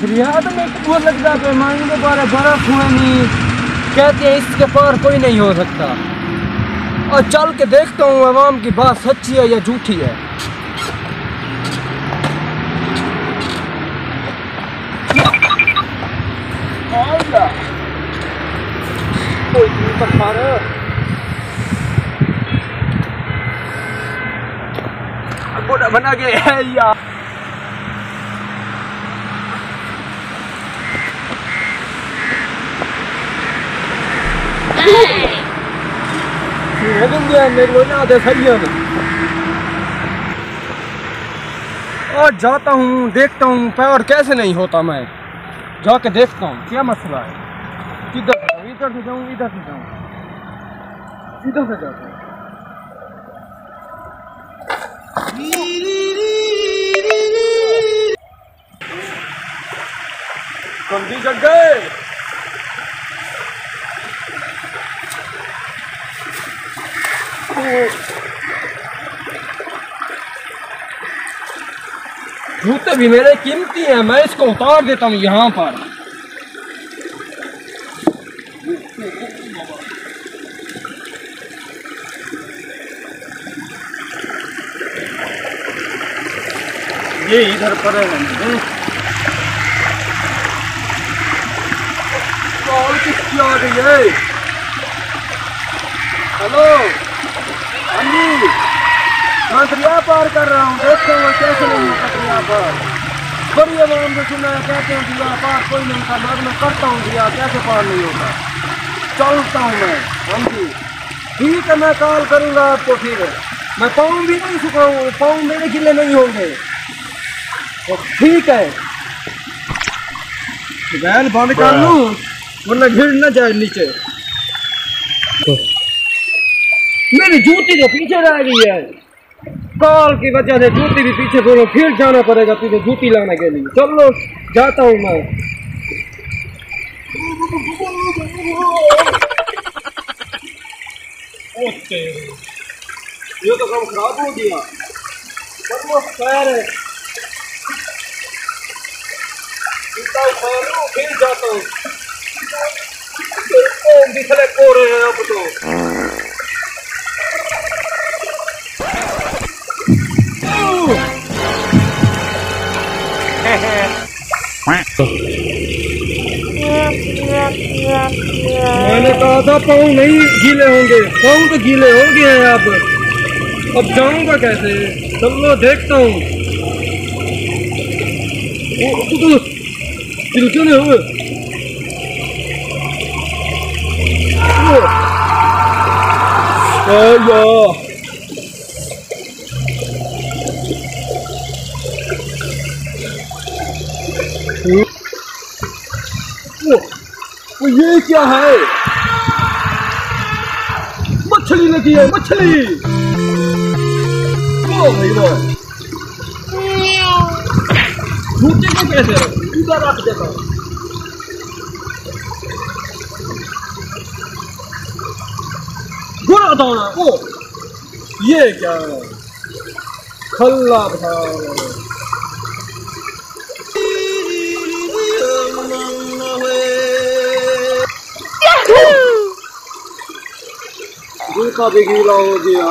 फरियाद मेरे को बहुत लगता है, मांगने बारे बर्फ़ हुए कहते हैं, इसके पार कोई नहीं हो सकता। और चल के देखता हूँ, अवाम की बात सच्ची है या झूठी है। तो बना है यार। और जाता हूँ, देखता हूँ, पैर कैसे नहीं होता मैं? जाके देखता हूँ। क्या मसला है? किधर इधर से जाऊँ, इधर से जाऊँ? इधर से जाता हूँ कमजी जग गए। जूते भी मेरे कीमती हैं, मैं इसको उतार देता हूँ यहाँ पर। ये इधर पर है कॉल किसकी आ गई है? हेलो? जी। मैं पार कर रहा हूँ देखता हूँ कैसे नहीं होता पार। बड़ी आवाम से सुना है, कहते हैं दरिया पार कोई नहीं करना मैं करता हूँ दरिया कैसे पार नहीं होता। चलता हूँ मैं हाँ जी। ठीक है, मैं कॉल करूँगा आपको फिर। मैं पाँव भी नहीं सुखाऊँ, पाँव मेरे गिले नहीं होंगे। तो ठीक है। बैल बंद कर लूँ, वरना गिर न जाए नीचे। मेरी जूती तो पीछे रह गई है। कॉल की वजह से जूती भी पीछे दोनों फिर जाना पड़ेगा तुझे जूती लाने के लिए। चलो जाता हूँ मैं। ये तो काम खराब हो गया। है। इतना खैर हूँ, फिर जाता हूँ। दिखले को रहे हैं अब तो। मैंने कहा था पाँव नहीं गीले होंगे। पाँव तो गीले हो गए हैं आप अब जाऊँगा कैसे? चलो देखता हूँ। तू तो तिलके नहीं हुए? ओ, आया ओ ये क्या है? मछली लगी है, मछली! वो। कैसे इधर रख देता गुड़ा दाना ओ ये क्या है? खल्ला भाव जूता भी गीला हो। गया